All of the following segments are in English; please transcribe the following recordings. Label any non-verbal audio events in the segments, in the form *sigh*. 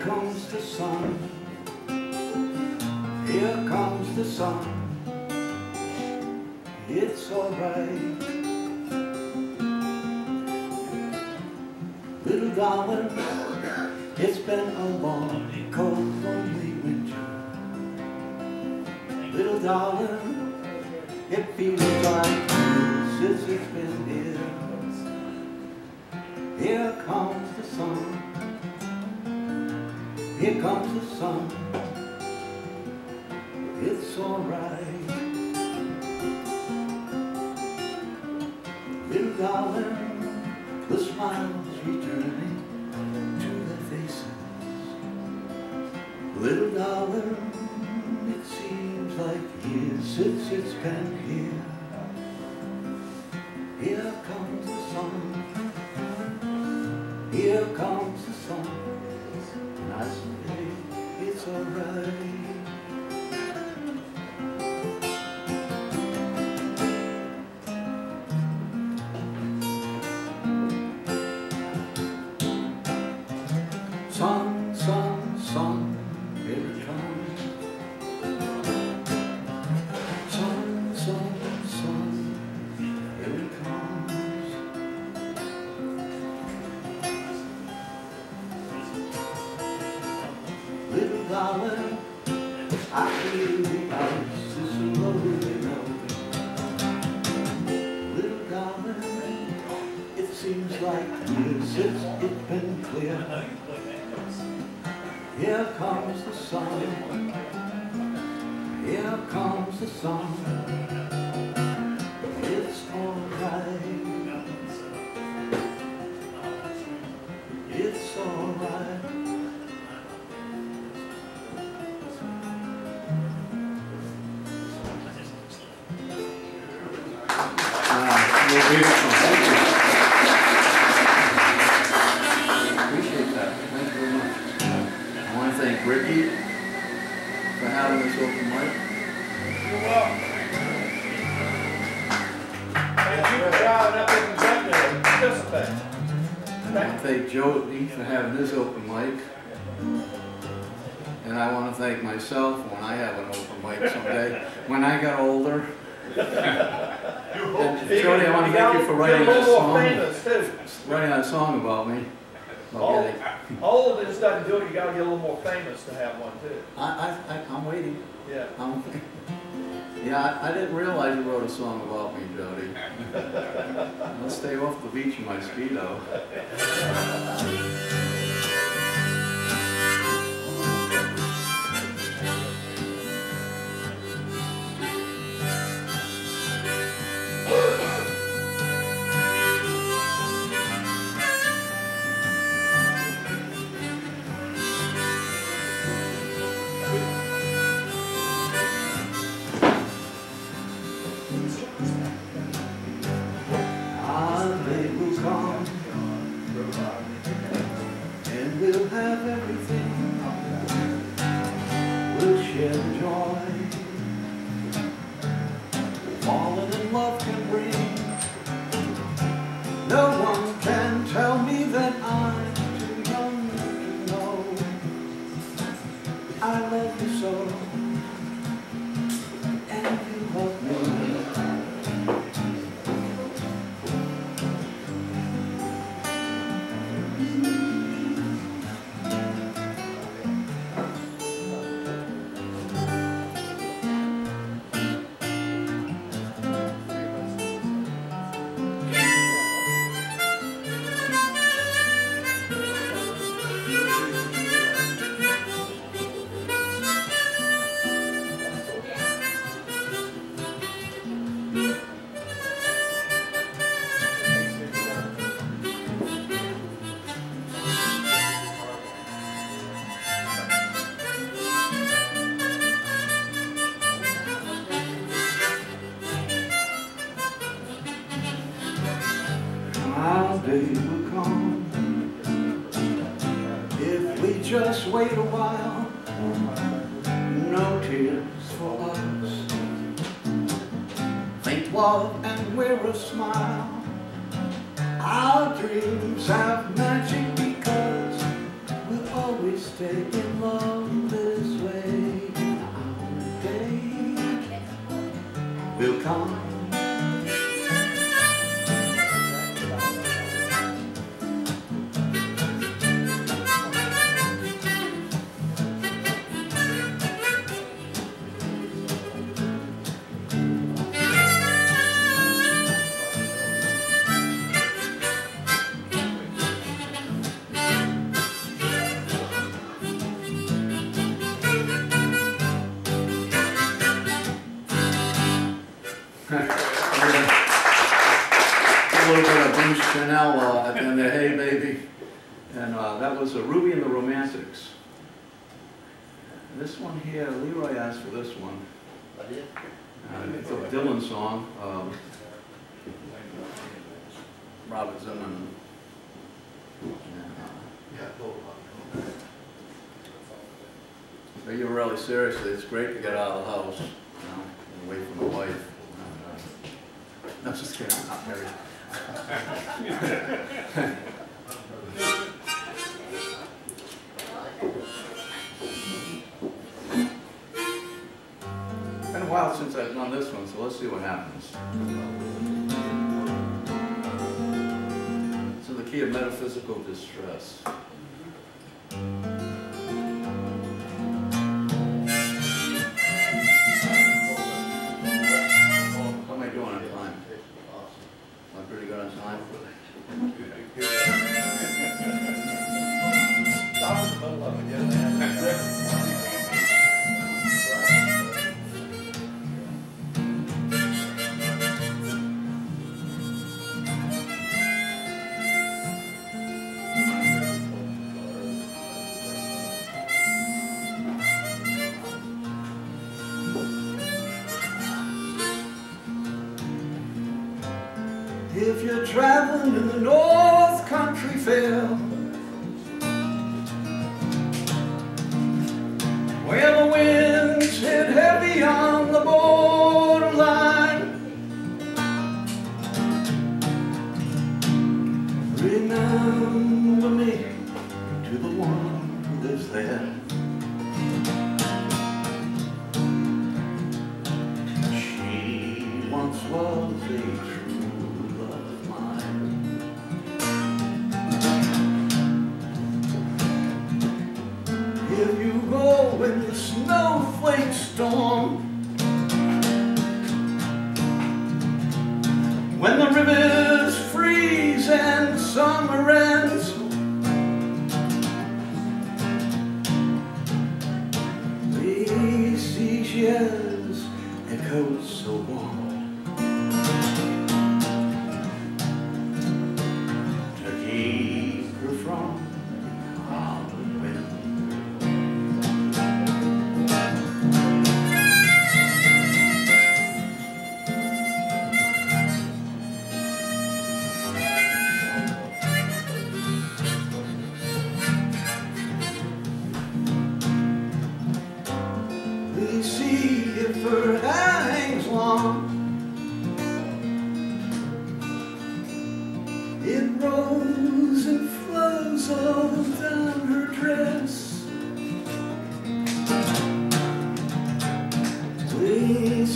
comes the sun. Here comes the sun. It's alright. Little darling, it's been a long, and cold, lonely winter. Little darling, it feels like since it's been here. Here comes the sun. Here comes the sun. It's alright. Little darling, the smiles returning to their faces. Little darling, it seems like years since it's been here. Here seems like been clear. Here comes the sun. Here comes the sun. It's alright. Wow, you're beautiful. Thank you. Appreciate that. Thank you very much. I want to thank Ricky for having this open mic. You're welcome. Thank you for driving up Kentucky to participate. And I want to thank Joe Jody for having this open mic. And I want to thank myself when I have an open mic someday, when I got older. Jody, I want to thank you for writing that song, writing that song about me. Old, getting- old just doesn't do it, you gotta get a little more famous to have one too. I, I, I- I'm waiting. Yeah. Um, *laughs* yeah, I, I didn't realize you wrote a song about me, Jody. *laughs* I'll stay off the beach in my speedo. *laughs* I love you so, wait a while, no tears for us. Faint love and wear a smile. Our dreams have magic because we'll always stay in love this way. Our day will come. Channel uh, at the end of Hey Baby. And uh, that was a Ruby and the Romantics. And this one here, Leroy asked for this one. Uh, It's a Dylan song. um, Robert Zimmerman. And, uh, But you're really seriously, it's great to get out of the house, you know, and away from the wife. And, uh, No, just kidding, I'm not married. Been a while since I've done this one, so let's see what happens. It's in the key of metaphysical distress. If you're traveling in the North Country Fair, storm,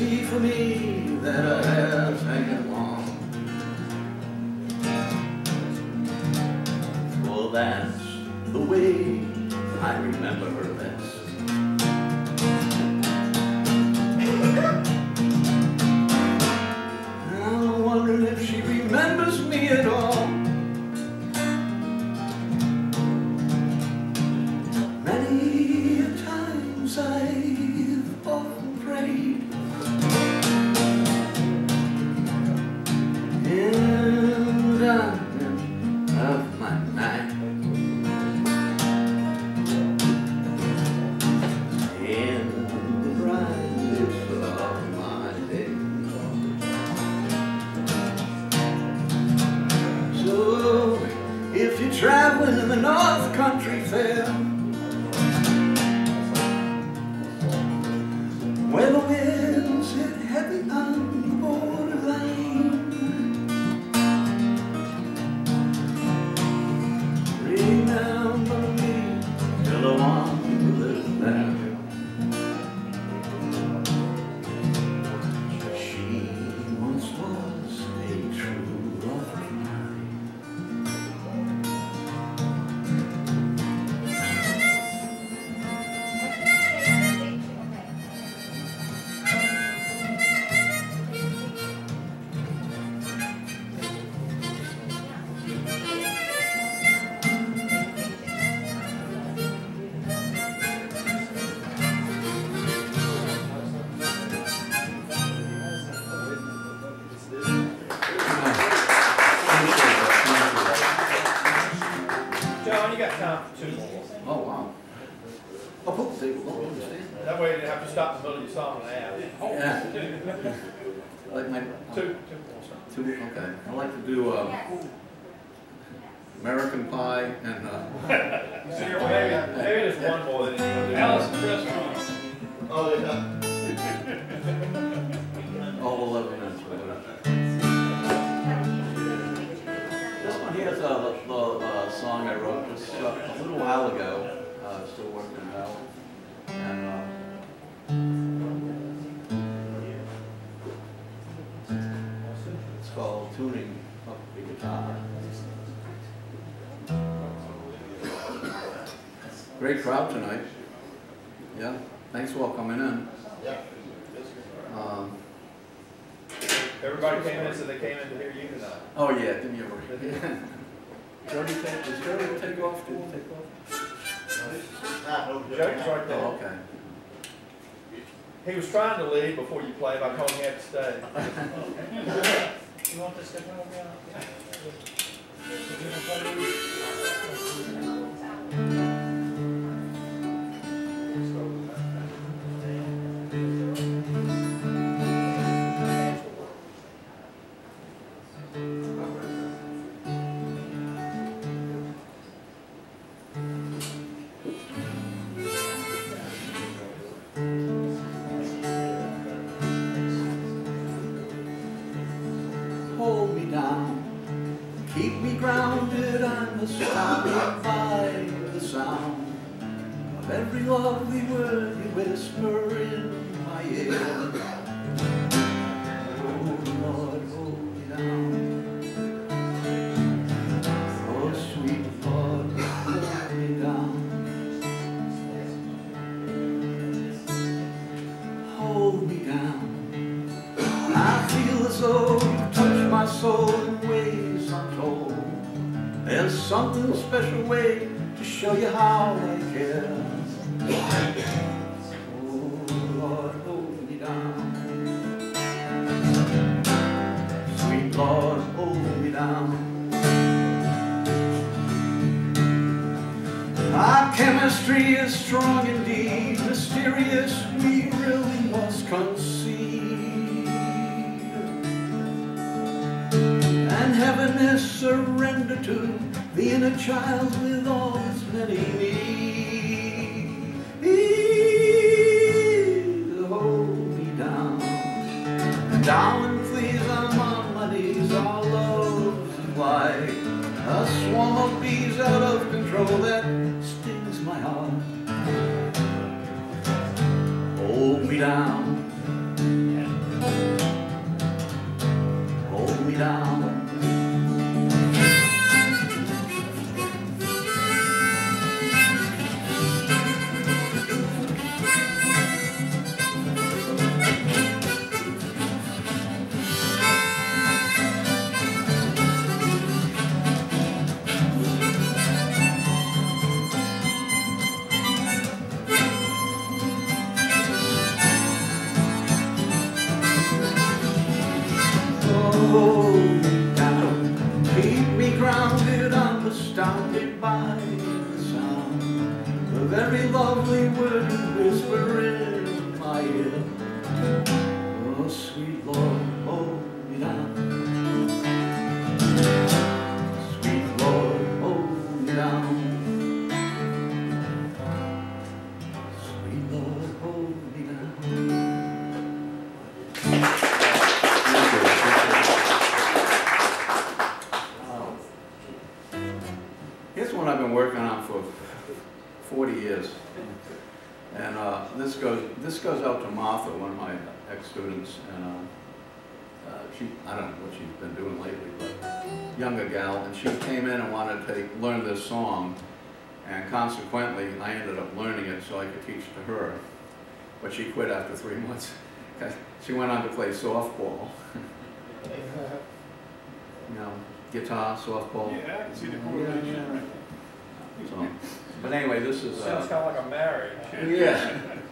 see for me that her hair's hanging long. For that's the way I remember American Pie and, uh, *laughs* So you're *laughs* maybe, maybe there's one more that you can do. Alice Christmas. Oh, yeah. *laughs* all eleven minutes. This one here is a, the, uh, song I wrote just uh, a little while ago, uh, still working it out. Great crowd tonight. Yeah, thanks for all coming in. Um, Everybody came in, so they came in to hear you tonight. Oh, yeah, give me a break. Jody *laughs* take, does Jody take off? Did he take off? Joke's right Oh, there. okay. He was trying to leave before you played, I told him he had to stay. *laughs* You want this to come over? *laughs* something special way to show you how I care. Oh Lord, hold me down. Sweet Lord, hold me down. Our chemistry is strong indeed, mysterious we really must conceive. And heaven is surrender to the inner child with all its many needs. Hold me down, down please, I'm on my knees, our love's like a swarm of bees out of control that very lovely this goes out to Martha, one of my ex-students, and, uh, uh, she, I don't know what she's been doing lately, but younger gal, and she came in and wanted to take, learn this song, and consequently, I ended up learning it so I could teach to her. But she quit after three *laughs* months. She went on to play softball, *laughs* you know, guitar, softball. Yeah, I can see the Yeah, correlation. So, but anyway, this is, Sounds uh, kind of like a marriage. yeah. *laughs*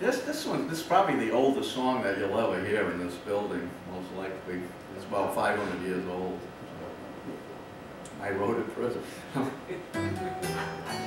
This, this one, this is probably the oldest song that you'll ever hear in this building, most likely. It's about five hundred years old. I wrote it for it. *laughs*